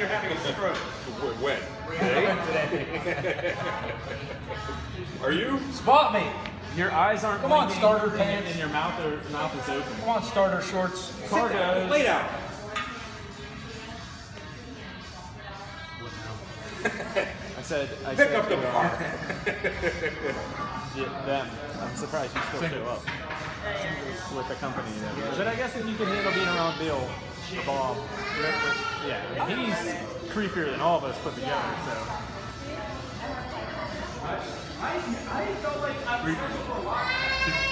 You're having a stroke. When? Today? Are you? Spot me. Your eyes aren't Come on, starter pants. And your mouth, are, mouth is open. Come on, starter shorts. Cargos. Lay down. I said. I Pick said up the to, uh, car. yeah, them. I'm surprised you still show up with the company. Though. But I guess if you can handle being around Bill, Bob, whoever- yeah, he's creepier than all of us put together. So. I, I Sling blade? A,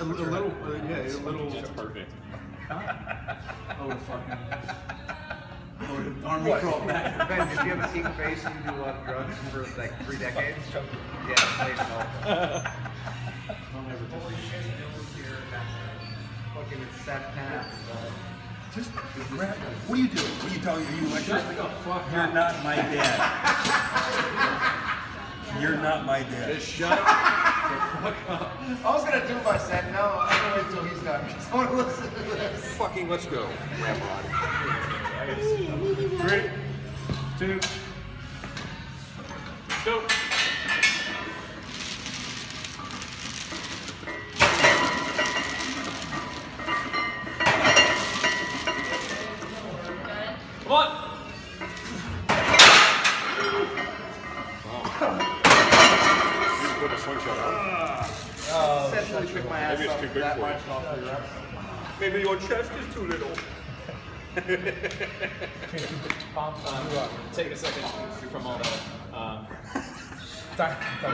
a little, uh, yeah, a little. It's perfect. Oh, fucking. Oh, the army crawled back. Ben, did you have a secret face and you do a lot of drugs for like three decades? Yeah, played it all. Don't ever touch me. Fucking sat path. Just grab. What are you doing? What are you telling me? Are you lecturing me? You're not my dad. You're not my dad. Just shut up. I was gonna do my set. No, I'm gonna wait till he's done I want to listen to this. Fucking let's go. Ramrod. Three, two, go. Come on. You put a slingshot on. Essentially took my ass Maybe it's too big that for you. much off the reps. Maybe your chest is too little. Um, take a second from all that. Um,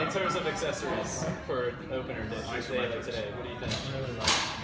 in terms of accessories for an opener dish, say like today, what do you think?